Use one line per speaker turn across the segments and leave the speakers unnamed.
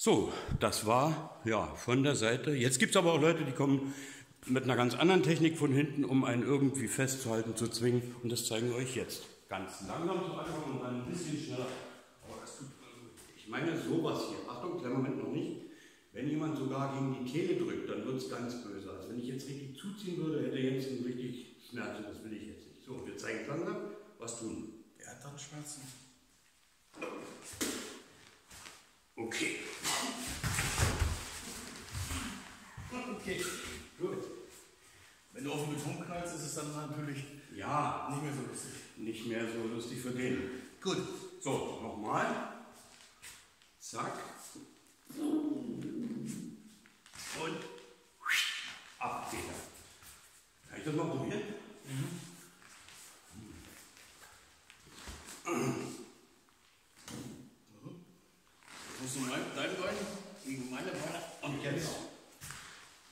So, das war ja von der Seite. Jetzt gibt es aber auch Leute, die kommen mit einer ganz anderen Technik von hinten, um einen irgendwie festzuhalten, zu zwingen. Und das zeigen wir euch jetzt. Ganz langsam zu Anfang und dann ein bisschen schneller. Aber das tut ich meine sowas hier. Achtung, kleinen Moment noch nicht. Wenn jemand sogar gegen die Kehle drückt, dann wird es ganz böse. Also wenn ich jetzt richtig zuziehen würde, hätte Jens einen richtig Schmerzen. Das will ich jetzt nicht. So, wir zeigen langsam. Was tun?
Er hat dann Schmerzen.
Okay.
Okay, gut. Wenn du auf den Beton knallst, ist es dann natürlich
Ja,
nicht mehr so lustig.
nicht mehr so lustig für den.
Gut.
So, nochmal. Zack. Und ab geht er. Kann ich das mal probieren?
Musst du mein, dein Bein gegen meine Beine.
Und jetzt.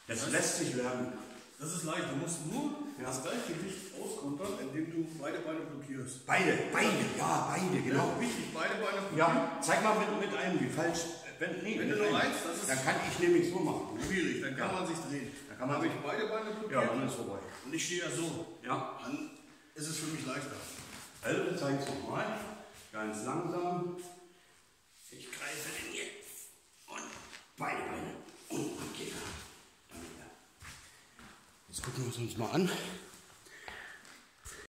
Das lässt sich lernen.
Das ist leicht. Du musst nur
Ja.
das Gleichgewicht auskontern, indem du beide Beine blockierst.
Beide, beide, ja, beide, genau.
Wichtig, beide Beine blockieren.
Ja, zeig mal mit, mit einem, wie falsch. Wenn, nee,
Wenn du nur eins, das ist-
Dann kann ich nämlich so machen.
Schwierig, dann kann
Ja.
man sich drehen.
Da kann man
habe ich
sich-
beide Beine
Ja,
blockiert
dann ist vorbei.
und ich stehe ja so.
Ja,
Dann ist es für mich leichter.
Also, zeigen es nochmal. Ganz langsam. Ich greife den jetzt. Und beide Beine. Und dann geht er. Dann geht er. Jetzt gucken wir es uns mal an.